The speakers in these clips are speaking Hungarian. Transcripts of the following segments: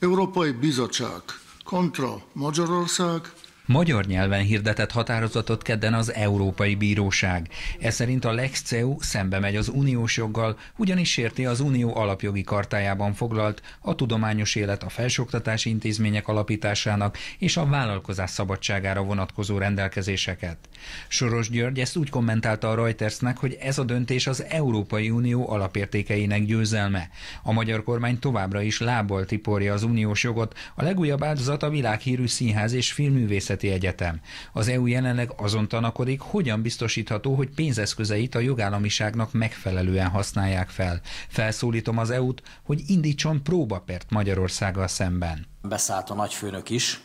Európai Bizottság kontra Magyarország Magyar nyelven hirdetett határozatot kedden az Európai Bíróság. Ez szerint a Lex CEU szembe megy az uniós joggal, ugyanis sérti az unió alapjogi kartájában foglalt a tudományos élet a felsőoktatási intézmények alapításának és a vállalkozás szabadságára vonatkozó rendelkezéseket. Soros György ezt úgy kommentálta a Reutersnek, hogy ez a döntés az Európai Unió alapértékeinek győzelme. A magyar kormány továbbra is lábbal tiporja az uniós jogot, a legújabb áldozat a világhírű színház és filmművészet Művészeti Egyetem. Az EU jelenleg azon tanakodik, hogyan biztosítható, hogy pénzeszközeit a jogállamiságnak megfelelően használják fel. Felszólítom az EU-t, hogy indítson próbapert Magyarországgal szemben. Beszállt a nagyfőnök is,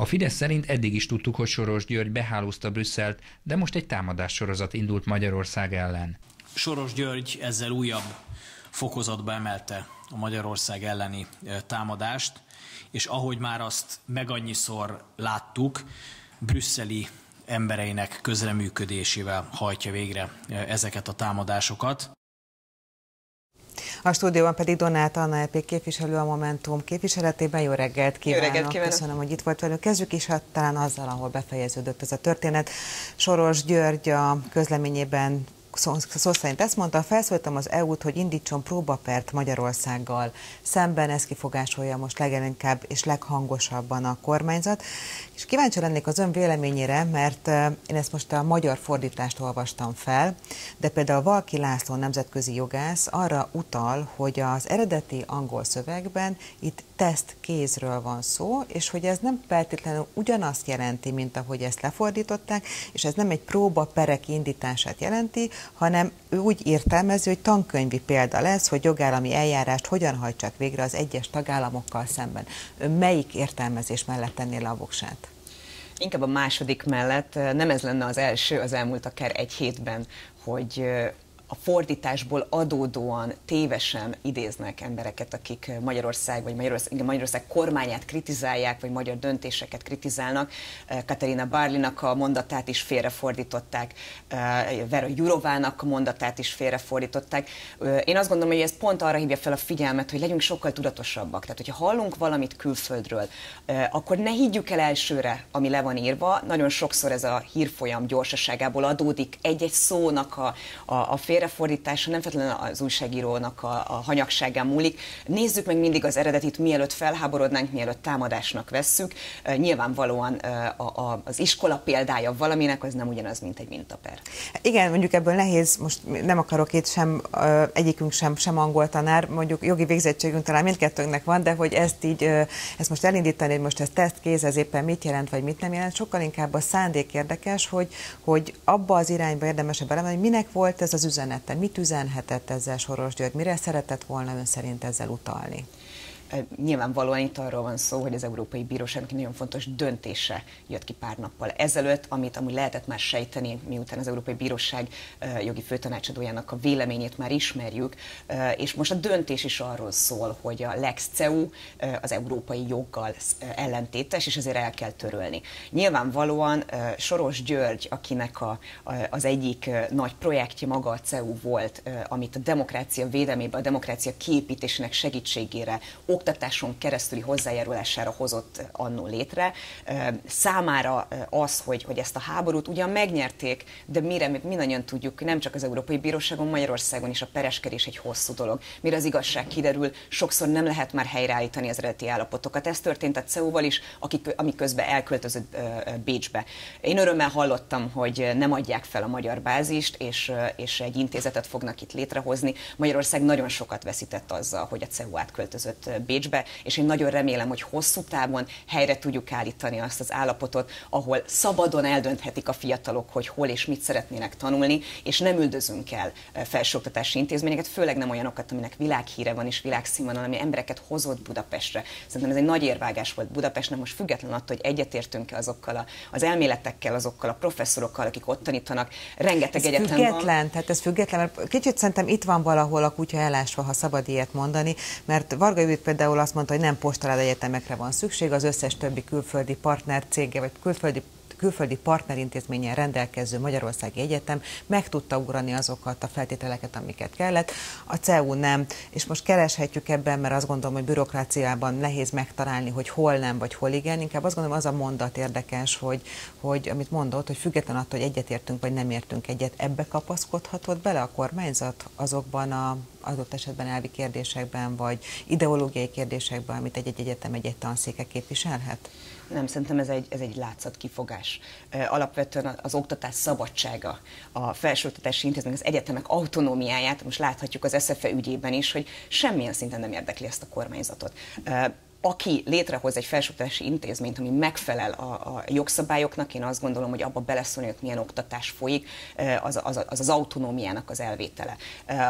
a Fidesz szerint eddig is tudtuk, hogy Soros György behálózta Brüsszelt, de most egy támadás sorozat indult Magyarország ellen. Soros György ezzel újabb fokozatba emelte a Magyarország elleni támadást és ahogy már azt meg annyiszor láttuk, brüsszeli embereinek közreműködésével hajtja végre ezeket a támadásokat. A stúdióban pedig Donát Anna EP képviselő a Momentum képviseletében. Jó reggelt kívánok! Jó reggelt kívánok. Köszönöm, hogy itt volt velünk. Kezdjük is hát talán azzal, ahol befejeződött ez a történet. Soros György a közleményében szó, szó szerint ezt mondta, felszólítom az EU-t, hogy indítson próbapert Magyarországgal. Szemben ezt kifogásolja most leginkább és leghangosabban a kormányzat. És kíváncsi lennék az ön véleményére, mert én ezt most a magyar fordítást olvastam fel, de például Valki László nemzetközi jogász arra utal, hogy az eredeti angol szövegben itt teszt kézről van szó, és hogy ez nem feltétlenül ugyanazt jelenti, mint ahogy ezt lefordították, és ez nem egy próba perek indítását jelenti, hanem ő úgy értelmező, hogy tankönyvi példa lesz, hogy jogállami eljárást hogyan hajtsak végre az egyes tagállamokkal szemben. Ön melyik értelmezés mellett tennél a voksát? Inkább a második mellett nem ez lenne az első az elmúlt akár egy hétben, hogy a fordításból adódóan tévesen idéznek embereket, akik Magyarország vagy Magyarország, Magyarország kormányát kritizálják, vagy magyar döntéseket kritizálnak. Katerina Barlinak a mondatát is félrefordították, Vera Jurovának a mondatát is félrefordították. Én azt gondolom, hogy ez pont arra hívja fel a figyelmet, hogy legyünk sokkal tudatosabbak. Tehát, hogyha hallunk valamit külföldről, akkor ne higgyük el elsőre, ami le van írva. Nagyon sokszor ez a hírfolyam gyorsaságából adódik egy-egy szónak a, a, a fél félrefordítása nem feltétlenül az újságírónak a, a hanyagságán múlik. Nézzük meg mindig az eredetit, mielőtt felháborodnánk, mielőtt támadásnak vesszük. Nyilvánvalóan a, a, az iskola példája valaminek az nem ugyanaz, mint egy mintaper. Igen, mondjuk ebből nehéz, most nem akarok itt sem, egyikünk sem, sem angol tanár, mondjuk jogi végzettségünk talán mindkettőnknek van, de hogy ezt így, ezt most elindítani, hogy most ez tesztkéz, ez éppen mit jelent, vagy mit nem jelent, sokkal inkább a szándék érdekes, hogy, hogy abba az irányba érdemes belemenni, hogy minek volt ez az üzenet üzenete? Mit üzenhetett ezzel Soros György? Mire szeretett volna ön szerint ezzel utalni? Nyilvánvalóan itt arról van szó, hogy az Európai Bíróságnak nagyon fontos döntése jött ki pár nappal ezelőtt, amit amúgy lehetett már sejteni, miután az Európai Bíróság jogi főtanácsadójának a véleményét már ismerjük, és most a döntés is arról szól, hogy a Lex CEU az európai joggal ellentétes, és ezért el kell törölni. Nyilvánvalóan Soros György, akinek a, az egyik nagy projektje maga a CEU volt, amit a demokrácia védelmébe, a demokrácia kiépítésének segítségére oktatáson keresztüli hozzájárulására hozott annó létre. Számára az, hogy, hogy ezt a háborút ugyan megnyerték, de mire mi mindannyian tudjuk, nem csak az Európai Bíróságon, Magyarországon is a pereskedés egy hosszú dolog. Mire az igazság kiderül, sokszor nem lehet már helyreállítani az eredeti állapotokat. Ez történt a CEU-val is, akik, ami közben elköltözött Bécsbe. Én örömmel hallottam, hogy nem adják fel a magyar bázist, és, és egy intézetet fognak itt létrehozni. Magyarország nagyon sokat veszített azzal, hogy a CEU átköltözött Bécsbe, és én nagyon remélem, hogy hosszú távon helyre tudjuk állítani azt az állapotot, ahol szabadon eldönthetik a fiatalok, hogy hol és mit szeretnének tanulni, és nem üldözünk el eh, felsőoktatási intézményeket, főleg nem olyanokat, aminek világhíre van és világszínvonal, ami embereket hozott Budapestre. Szerintem ez egy nagy érvágás volt Budapestnek, most független attól, hogy egyetértünk-e azokkal a, az elméletekkel, azokkal a professzorokkal, akik ott tanítanak. Rengeteg ez egyetem független, van. tehát ez független, mert kicsit szerintem itt van valahol a kutya elásva, ha szabad ilyet mondani, mert Varga Judit például azt mondta, hogy nem postalád egyetemekre van szükség, az összes többi külföldi partner cége, vagy külföldi külföldi partnerintézményen rendelkező Magyarországi Egyetem meg tudta ugrani azokat a feltételeket, amiket kellett. A CEU nem, és most kereshetjük ebben, mert azt gondolom, hogy bürokráciában nehéz megtalálni, hogy hol nem, vagy hol igen. Inkább azt gondolom, az a mondat érdekes, hogy, hogy amit mondott, hogy független attól, hogy egyetértünk, vagy nem értünk egyet, ebbe kapaszkodhatott bele a kormányzat azokban a adott esetben elvi kérdésekben, vagy ideológiai kérdésekben, amit egy-egy egyetem egy-egy tanszéke képviselhet? Nem, szerintem ez egy, ez egy látszat kifogás. Alapvetően az oktatás szabadsága, a felsőoktatási intézmény, az egyetemek autonómiáját, most láthatjuk az SZFE ügyében is, hogy semmilyen szinten nem érdekli ezt a kormányzatot aki létrehoz egy felsőoktatási intézményt, ami megfelel a, a jogszabályoknak, én azt gondolom, hogy abba beleszólni, hogy milyen oktatás folyik, az az, az az autonómiának az elvétele.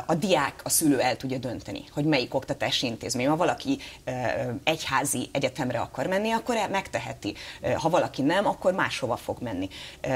A diák, a szülő el tudja dönteni, hogy melyik oktatási intézmény. Ha valaki egyházi egyetemre akar menni, akkor megteheti. Ha valaki nem, akkor máshova fog menni.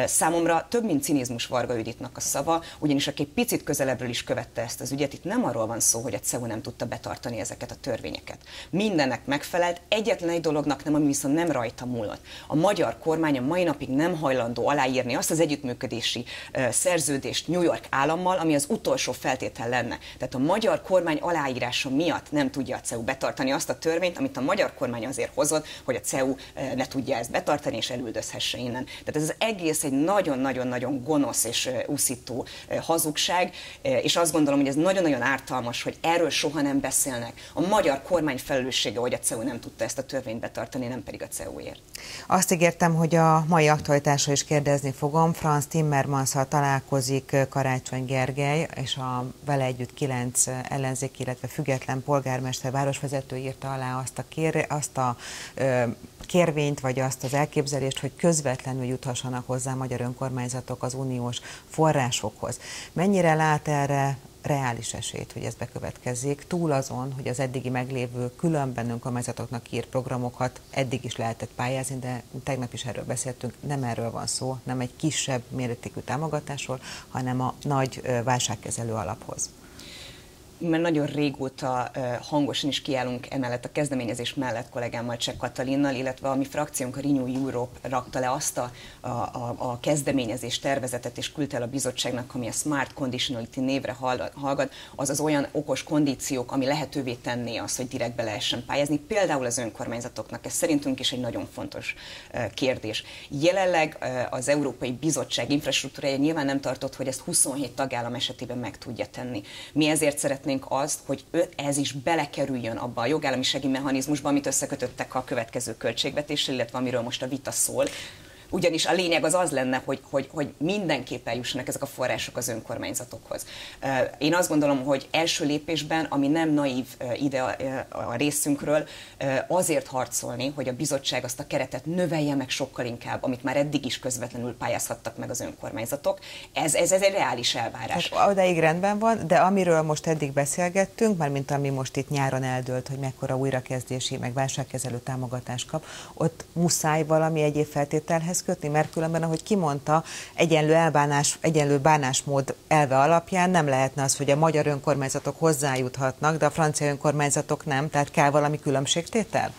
Számomra több, mint cinizmus Varga Juditnak a szava, ugyanis aki picit közelebbről is követte ezt az ügyet, itt nem arról van szó, hogy a CEU nem tudta betartani ezeket a törvényeket. Mindennek megfelel megfelelt, egyetlen egy dolognak nem, ami viszont nem rajta múlott. A magyar kormány a mai napig nem hajlandó aláírni azt az együttműködési szerződést New York állammal, ami az utolsó feltétel lenne. Tehát a magyar kormány aláírása miatt nem tudja a CEU betartani azt a törvényt, amit a magyar kormány azért hozott, hogy a CEU ne tudja ezt betartani és elüldözhesse innen. Tehát ez az egész egy nagyon-nagyon-nagyon gonosz és uszító hazugság, és azt gondolom, hogy ez nagyon-nagyon ártalmas, hogy erről soha nem beszélnek. A magyar kormány felelőssége, hogy a CEU nem nem tudta ezt a törvényt betartani, nem pedig a CEU-ért. Azt ígértem, hogy a mai aktualitásra is kérdezni fogom. Franz timmermans találkozik Karácsony Gergely, és a vele együtt kilenc ellenzék, illetve független polgármester, városvezető írta alá azt a, kér, azt a ö, kérvényt, vagy azt az elképzelést, hogy közvetlenül juthassanak hozzá magyar önkormányzatok az uniós forrásokhoz. Mennyire lát erre reális esélyt, hogy ez bekövetkezzék, túl azon, hogy az eddigi meglévő különben önkormányzatoknak írt programokat eddig is lehetett pályázni, de tegnap is erről beszéltünk, nem erről van szó, nem egy kisebb mértékű támogatásról, hanem a nagy válságkezelő alaphoz mert nagyon régóta hangosan is kiállunk emellett a kezdeményezés mellett kollégámmal Cseh Katalinnal, illetve a mi frakciónk a Renew Europe rakta le azt a, a, a, a kezdeményezés tervezetet és küldte el a bizottságnak, ami a Smart Conditionality névre hallgat, az az olyan okos kondíciók, ami lehetővé tenné azt, hogy direkt be lehessen pályázni, például az önkormányzatoknak. Ez szerintünk is egy nagyon fontos kérdés. Jelenleg az Európai Bizottság infrastruktúrája nyilván nem tartott, hogy ezt 27 tagállam esetében meg tudja tenni. Mi ezért szeretnénk szeretnénk azt, hogy ez is belekerüljön abba a jogállamisági mechanizmusba, amit összekötöttek a következő költségvetéssel, illetve amiről most a vita szól ugyanis a lényeg az az lenne, hogy, hogy, hogy mindenképp eljussanak ezek a források az önkormányzatokhoz. Én azt gondolom, hogy első lépésben, ami nem naív ide a részünkről, azért harcolni, hogy a bizottság azt a keretet növelje meg sokkal inkább, amit már eddig is közvetlenül pályázhattak meg az önkormányzatok. Ez, ez, ez egy reális elvárás. Hát, odaig rendben van, de amiről most eddig beszélgettünk, már mint ami most itt nyáron eldőlt, hogy mekkora újrakezdési, meg válságkezelő támogatást kap, ott muszáj valami egyéb feltételhez kötni, mert különben, ahogy kimondta, egyenlő elbánás, egyenlő bánásmód elve alapján nem lehetne az, hogy a magyar önkormányzatok hozzájuthatnak, de a francia önkormányzatok nem, tehát kell valami különbségtétel?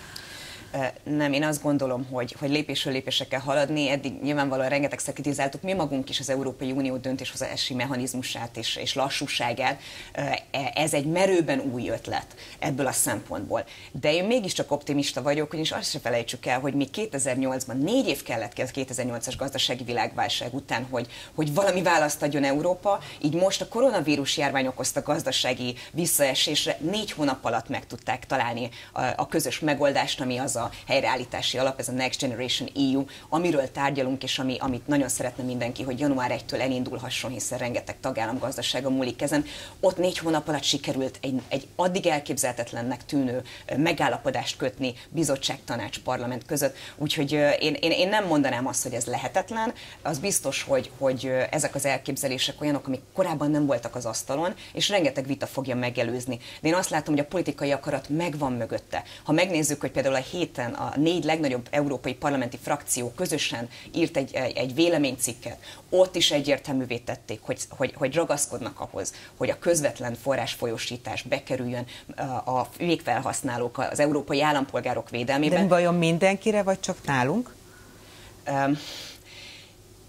Nem, én azt gondolom, hogy, hogy lépésről lépésre kell haladni. Eddig nyilvánvalóan rengeteg kritizáltuk mi magunk is az Európai Unió döntéshozási mechanizmusát és, és lassúságát. E, ez egy merőben új ötlet ebből a szempontból. De én mégiscsak optimista vagyok, ugyanis azt se felejtsük el, hogy mi 2008-ban négy év kellett ki az 2008-as gazdasági világválság után, hogy, hogy valami választ adjon Európa, így most a koronavírus járvány okozta gazdasági visszaesésre négy hónap alatt meg tudták találni a, a közös megoldást, ami az a a helyreállítási alap, ez a Next Generation EU, amiről tárgyalunk, és ami, amit nagyon szeretne mindenki, hogy január 1-től elindulhasson, hiszen rengeteg tagállam gazdasága múlik ezen. Ott négy hónap alatt sikerült egy, egy addig elképzelhetetlennek tűnő megállapodást kötni bizottság, tanács, parlament között. Úgyhogy én, én, én nem mondanám azt, hogy ez lehetetlen. Az biztos, hogy, hogy ezek az elképzelések olyanok, amik korábban nem voltak az asztalon, és rengeteg vita fogja megelőzni. De én azt látom, hogy a politikai akarat megvan mögötte. Ha megnézzük, hogy például a hét héten a négy legnagyobb európai parlamenti frakció közösen írt egy, egy véleménycikket, ott is egyértelművé tették, hogy, hogy, hogy ragaszkodnak ahhoz, hogy a közvetlen forrásfolyósítás bekerüljön a végfelhasználók, az európai állampolgárok védelmében. De vajon mindenkire, vagy csak nálunk? Um,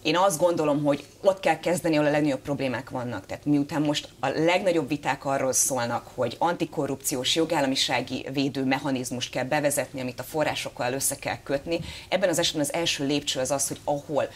Én azt gondolom, hogy ott kell kezdeni, ahol a legnagyobb problémák vannak. Tehát miután most a legnagyobb viták arról szólnak, hogy antikorrupciós jogállamisági védő mechanizmust kell bevezetni, amit a forrásokkal össze kell kötni, ebben az esetben az első lépcső az az, hogy ahol,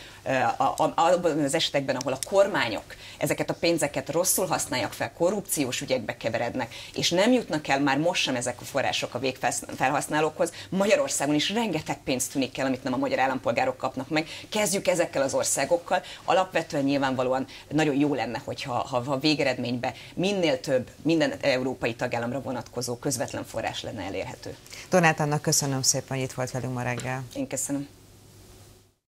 abban az esetekben, ahol a kormányok ezeket a pénzeket rosszul használják fel, korrupciós ügyekbe keverednek, és nem jutnak el már most sem ezek a források a végfelhasználókhoz, Magyarországon is rengeteg pénzt tűnik el, amit nem a magyar állampolgárok kapnak meg. Kezdjük ezekkel az országokkal. Alapvetően nyilvánvalóan nagyon jó lenne, hogyha ha a végeredményben minél több, minden európai tagállamra vonatkozó közvetlen forrás lenne elérhető. Donát, annak köszönöm szépen, hogy itt volt velünk ma reggel. Én köszönöm.